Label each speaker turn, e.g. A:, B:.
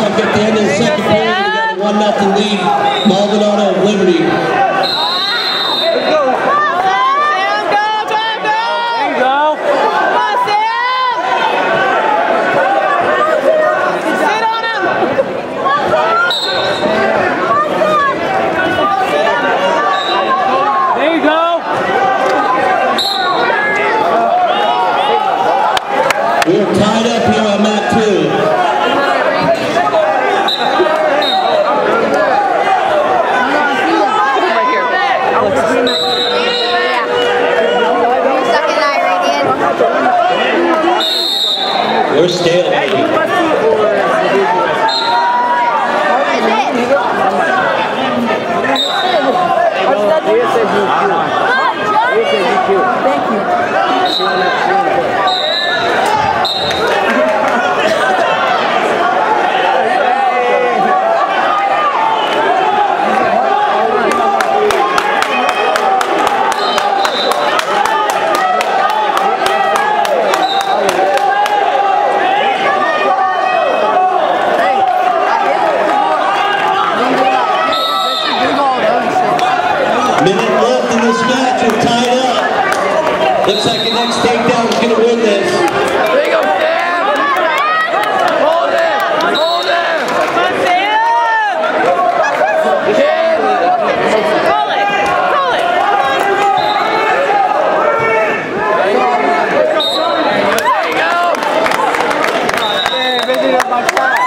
A: looks at the end of the second period, we got a one nothing lead. Maldonado of Liberty They're stale. Thank
B: you.
A: Looks like the next takedown's going to win this. Bring! Hold! Hold it! It! There you go!